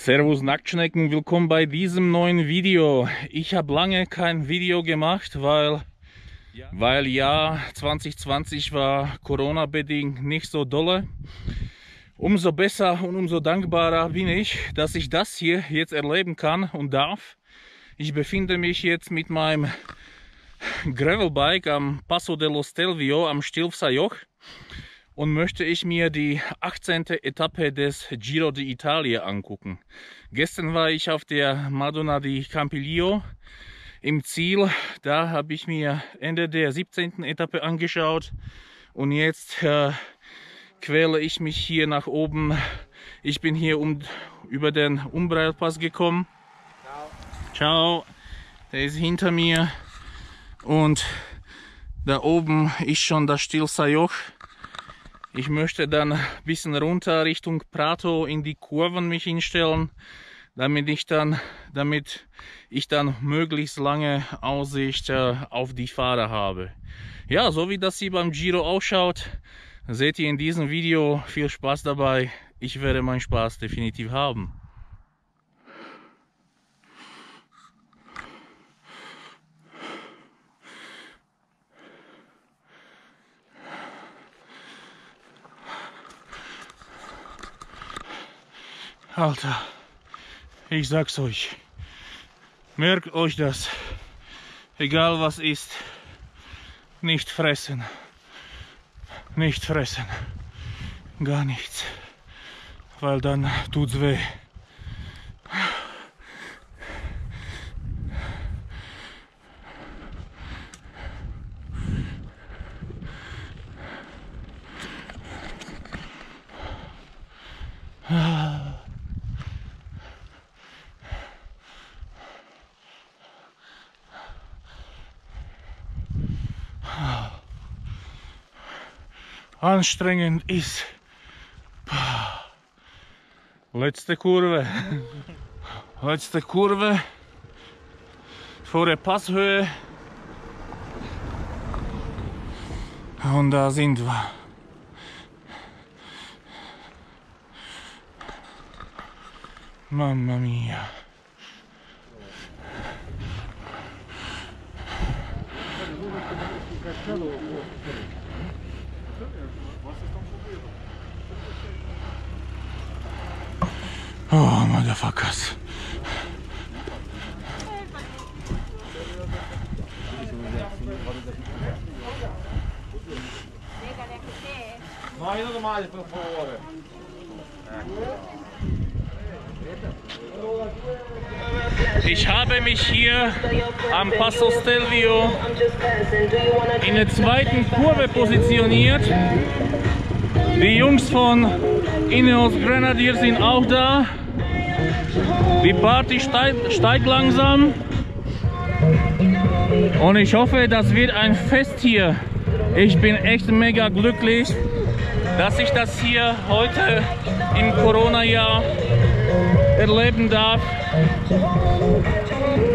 Servus Nacktschnecken, willkommen bei diesem neuen Video. Ich habe lange kein Video gemacht, weil, weil ja 2020 war Corona-bedingt nicht so dolle. Umso besser und umso dankbarer bin ich, dass ich das hier jetzt erleben kann und darf. Ich befinde mich jetzt mit meinem Gravelbike am Passo dello Stelvio am Stilfser Joch und möchte ich mir die 18. Etappe des Giro d'Italia angucken. Gestern war ich auf der Madonna di Campiglio im Ziel. Da habe ich mir Ende der 17. Etappe angeschaut und jetzt äh, quäle ich mich hier nach oben. Ich bin hier um, über den Umbreilpass gekommen. Ciao. Ciao. Der ist hinter mir und da oben ist schon das Stilsa Joch. Ich möchte dann ein bisschen runter Richtung Prato in die Kurven mich hinstellen, damit ich dann, damit ich dann möglichst lange Aussicht äh, auf die Fahrer habe. Ja, so wie das hier beim Giro ausschaut, seht ihr in diesem Video. Viel Spaß dabei. Ich werde meinen Spaß definitiv haben. Alter, ich sag's euch. Merkt euch das. Egal was ist. Nicht fressen. Nicht fressen. Gar nichts. Weil dann tut's weh. Anstrengend ist. Letzte Kurve. Letzte Kurve. Vor der Passhöhe. Und da sind wir. Mamma mia. Oh, motherfuckers. Vai, Maia, por favor. É. Ich habe mich hier am Passo Stelvio in der zweiten Kurve positioniert. Die Jungs von Ineos Grenadier sind auch da. Die Party steigt, steigt langsam. Und ich hoffe, das wird ein Fest hier. Ich bin echt mega glücklich, dass ich das hier heute im Corona-Jahr erleben darf.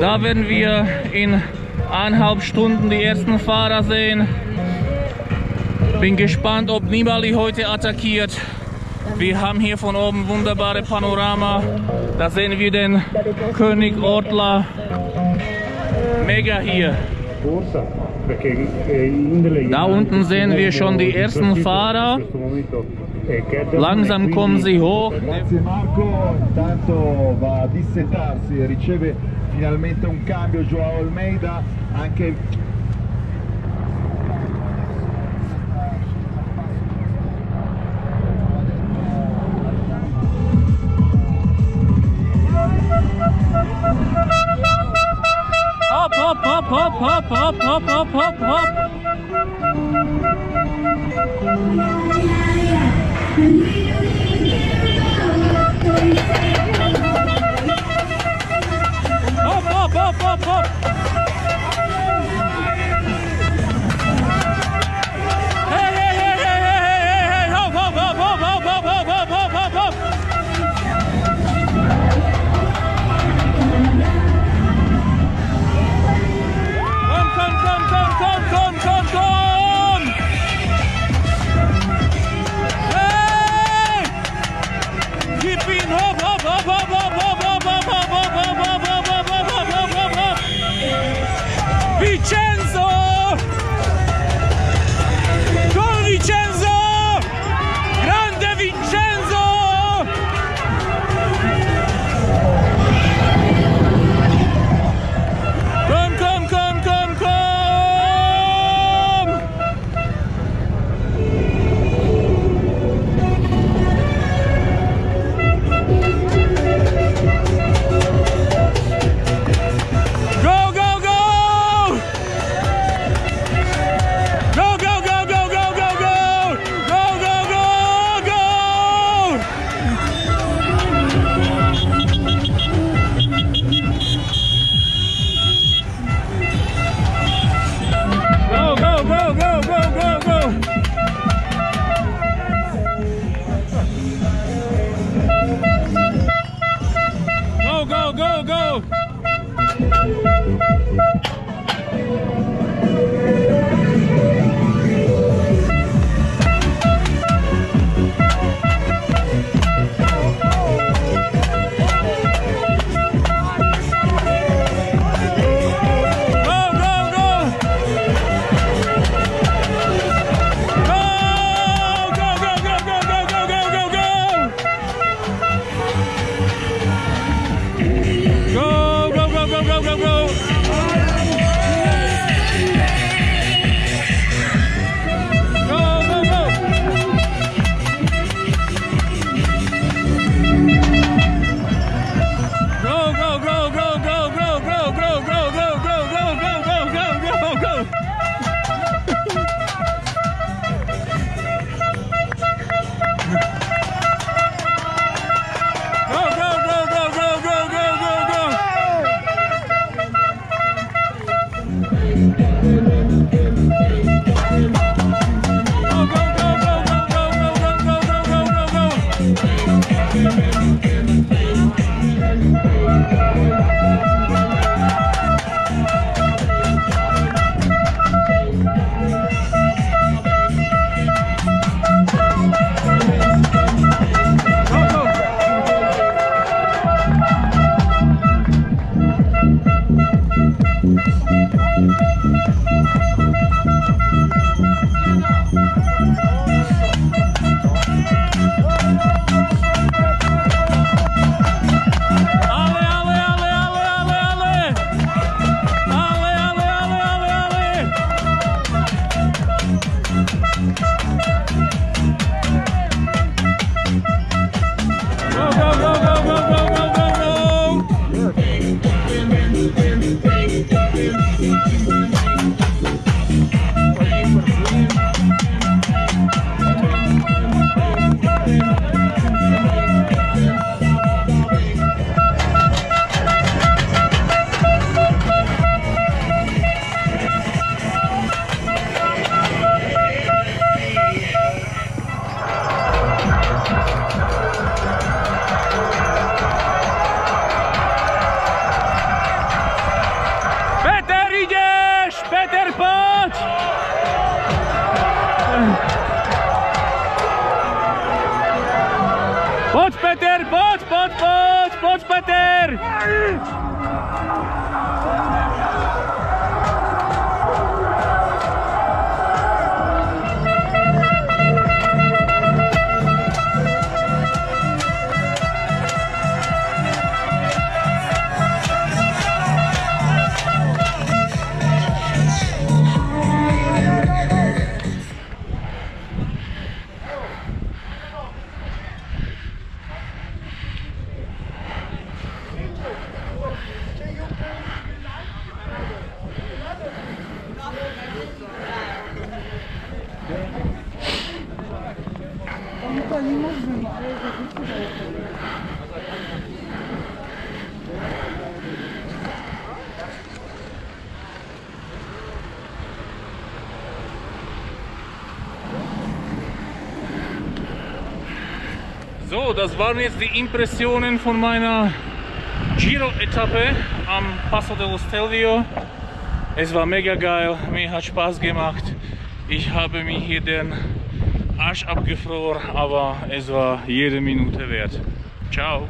Da werden wir in eineinhalb Stunden die ersten Fahrer sehen. Bin gespannt, ob Nibali heute attackiert. Wir haben hier von oben wunderbare Panorama. Da sehen wir den König Ortler. Mega hier. Da unten sehen wir schon die ersten Fahrer. Langsam kommen sie hoch. Grazie Marco, intanto va a dissetarsi e riceve finalmente un cambio Joao Almeida, anche Hop, hop, hop, hop, hop, hop, hop, hop, hop, Thank you. Peter! So, das waren jetzt die Impressionen von meiner Giro-Etappe am Paso dello Stelvio. Es war mega geil, mir hat Spaß gemacht. Ich habe mir hier den Arsch abgefroren, aber es war jede Minute wert. Ciao!